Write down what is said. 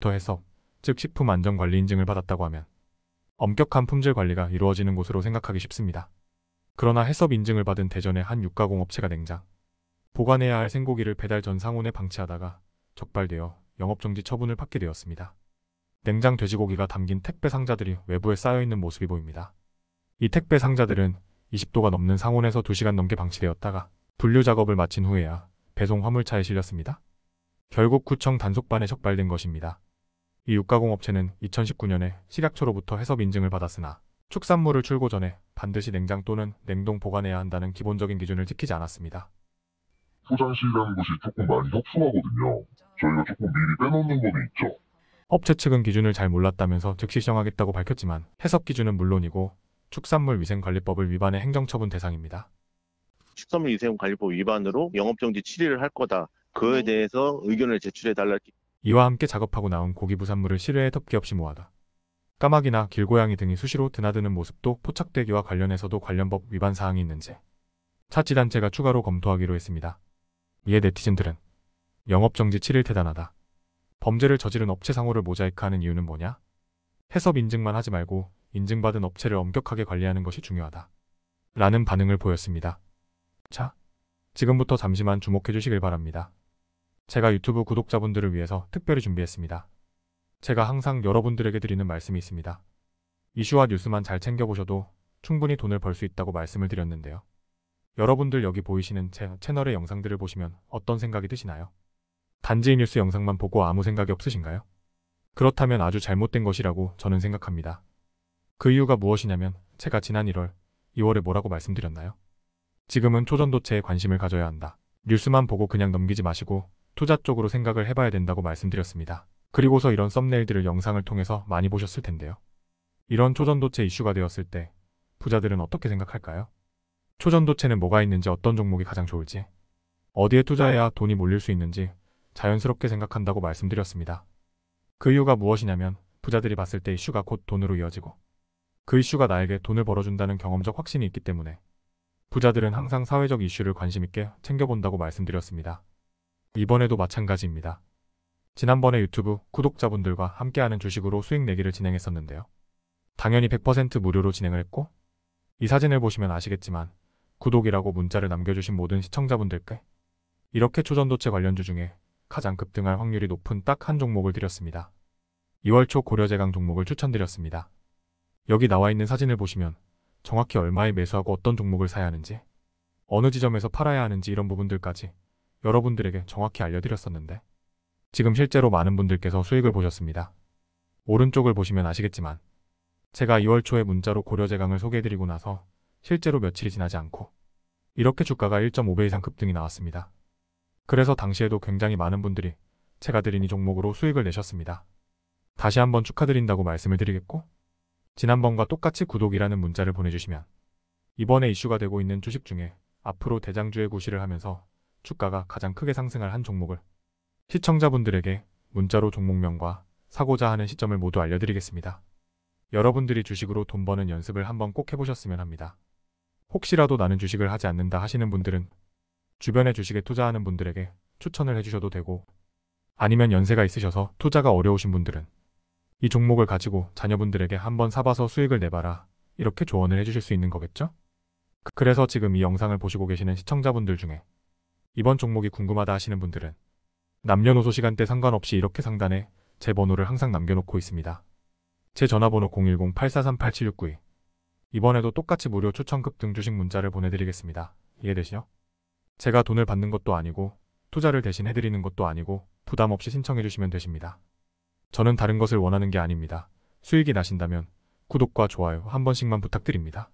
더 해석, 즉 식품 안전 관리 인증을 받았다고 하면 엄격한 품질 관리가 이루어지는 곳으로 생각하기 쉽습니다. 그러나 해썹 인증을 받은 대전의 한 육가공 업체가 냉장, 보관해야 할 생고기를 배달 전 상온에 방치하다가 적발되어 영업정지 처분을 받게 되었습니다. 냉장 돼지고기가 담긴 택배 상자들이 외부에 쌓여있는 모습이 보입니다. 이 택배 상자들은 20도가 넘는 상온에서 2시간 넘게 방치되었다가 분류 작업을 마친 후에야 배송 화물차에 실렸습니다. 결국 구청 단속반에 적발된 것입니다. 이 육가공 업체는 2019년에 식약처로부터 해썹 인증을 받았으나 축산물을 출고 전에 반드시 냉장 또는 냉동 보관해야 한다는 기본적인 기준을 지키지 않았습니다. 포장실이라는 곳이 조금 많이 협소하거든요. 저희가 조금 미리 빼놓는 거는 있죠. 업체 측은 기준을 잘 몰랐다면서 즉시 시정하겠다고 밝혔지만 해석 기준은 물론이고 축산물 위생관리법을 위반해 행정처분 대상입니다. 축산물 위생관리법 위반으로 영업정지 7일을 할 거다. 그에 대해서 의견을 제출해 달라. 이와 함께 작업하고 나온 고기 부산물을 실외에 덮개 없이 모아다. 까마귀나 길고양이 등이 수시로 드나드는 모습도 포착되기와 관련해서도 관련 법 위반 사항이 있는지 차치단체가 추가로 검토하기로 했습니다. 이에 네티즌들은 영업정지 7일 대단하다. 범죄를 저지른 업체 상호를 모자이크하는 이유는 뭐냐? 해썹 인증만 하지 말고 인증받은 업체를 엄격하게 관리하는 것이 중요하다. 라는 반응을 보였습니다. 자, 지금부터 잠시만 주목해 주시길 바랍니다. 제가 유튜브 구독자분들을 위해서 특별히 준비했습니다. 제가 항상 여러분들에게 드리는 말씀이 있습니다. 이슈와 뉴스만 잘 챙겨보셔도 충분히 돈을 벌 수 있다고 말씀을 드렸는데요. 여러분들 여기 보이시는 제 채널의 영상들을 보시면 어떤 생각이 드시나요? 단지 이 뉴스 영상만 보고 아무 생각이 없으신가요? 그렇다면 아주 잘못된 것이라고 저는 생각합니다. 그 이유가 무엇이냐면 제가 지난 1월, 2월에 뭐라고 말씀드렸나요? 지금은 초전도체에 관심을 가져야 한다. 뉴스만 보고 그냥 넘기지 마시고 투자 쪽으로 생각을 해봐야 된다고 말씀드렸습니다. 그리고서 이런 썸네일들을 영상을 통해서 많이 보셨을 텐데요. 이런 초전도체 이슈가 되었을 때 부자들은 어떻게 생각할까요? 초전도체는 뭐가 있는지 어떤 종목이 가장 좋을지 어디에 투자해야 돈이 몰릴 수 있는지 자연스럽게 생각한다고 말씀드렸습니다. 그 이유가 무엇이냐면 부자들이 봤을 때 이슈가 곧 돈으로 이어지고 그 이슈가 나에게 돈을 벌어준다는 경험적 확신이 있기 때문에 부자들은 항상 사회적 이슈를 관심있게 챙겨본다고 말씀드렸습니다. 이번에도 마찬가지입니다. 지난번에 유튜브 구독자분들과 함께하는 주식으로 수익 내기를 진행했었는데요. 당연히 100% 무료로 진행을 했고 이 사진을 보시면 아시겠지만 구독이라고 문자를 남겨주신 모든 시청자분들께 이렇게 초전도체 관련주 중에 가장 급등할 확률이 높은 딱 한 종목을 드렸습니다. 2월 초 고려제강 종목을 추천드렸습니다. 여기 나와 있는 사진을 보시면 정확히 얼마에 매수하고 어떤 종목을 사야 하는지 어느 지점에서 팔아야 하는지 이런 부분들까지 여러분들에게 정확히 알려드렸었는데 지금 실제로 많은 분들께서 수익을 보셨습니다. 오른쪽을 보시면 아시겠지만 제가 2월 초에 문자로 고려제강을 소개해드리고 나서 실제로 며칠이 지나지 않고 이렇게 주가가 1.5배 이상 급등이 나왔습니다. 그래서 당시에도 굉장히 많은 분들이 제가 드린 이 종목으로 수익을 내셨습니다. 다시 한번 축하드린다고 말씀을 드리겠고 지난번과 똑같이 구독이라는 문자를 보내주시면 이번에 이슈가 되고 있는 주식 중에 앞으로 대장주의 구실을 하면서 주가가 가장 크게 상승할 한 종목을 시청자분들에게 문자로 종목명과 사고자 하는 시점을 모두 알려드리겠습니다. 여러분들이 주식으로 돈 버는 연습을 한번 꼭 해보셨으면 합니다. 혹시라도 나는 주식을 하지 않는다 하시는 분들은 주변에 주식에 투자하는 분들에게 추천을 해주셔도 되고 아니면 연세가 있으셔서 투자가 어려우신 분들은 이 종목을 가지고 자녀분들에게 한번 사봐서 수익을 내봐라 이렇게 조언을 해주실 수 있는 거겠죠? 그래서 지금 이 영상을 보시고 계시는 시청자분들 중에 이번 종목이 궁금하다 하시는 분들은 남녀노소 시간대 상관없이 이렇게 상단에 제 번호를 항상 남겨놓고 있습니다. 제 전화번호 010-843-8762 이번에도 똑같이 무료 추천급 등 주식 문자를 보내드리겠습니다. 이해되시죠? 제가 돈을 받는 것도 아니고 투자를 대신 해드리는 것도 아니고 부담 없이 신청해주시면 되십니다. 저는 다른 것을 원하는 게 아닙니다. 수익이 나신다면 구독과 좋아요 한 번씩만 부탁드립니다.